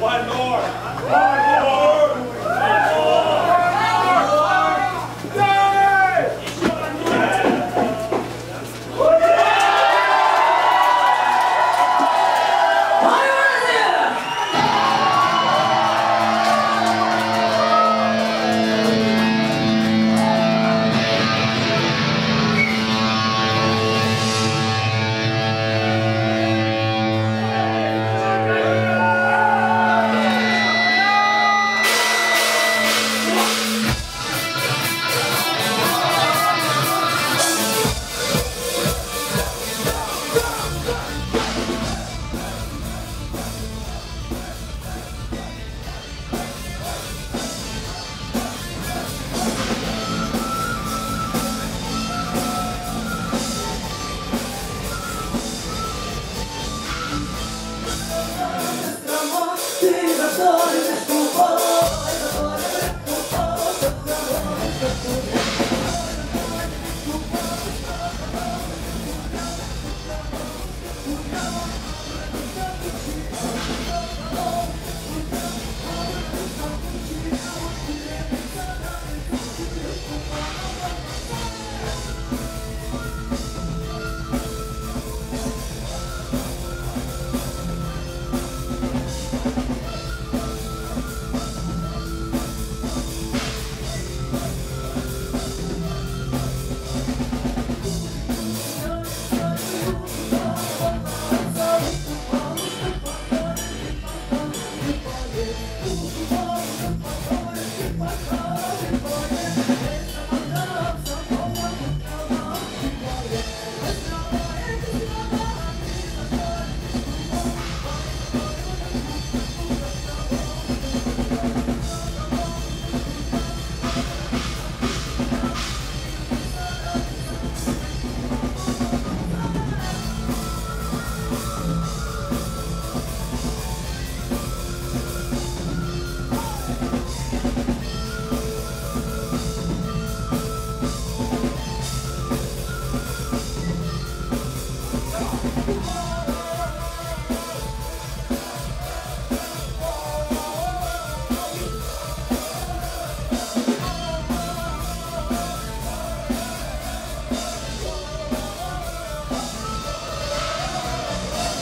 One more. One more.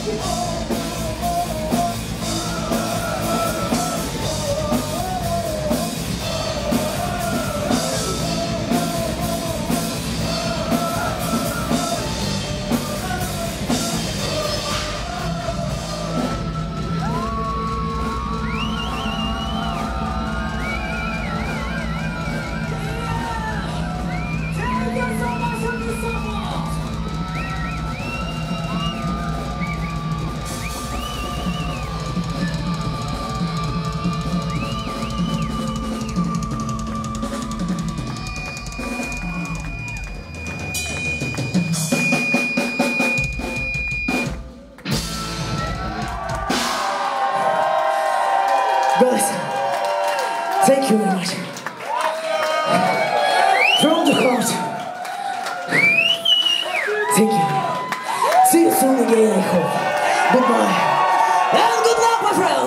Brothers, Thank you very much. From the heart. Thank you. See you soon again, I hope. Goodbye. And good luck, my friend.